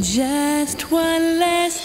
Just one last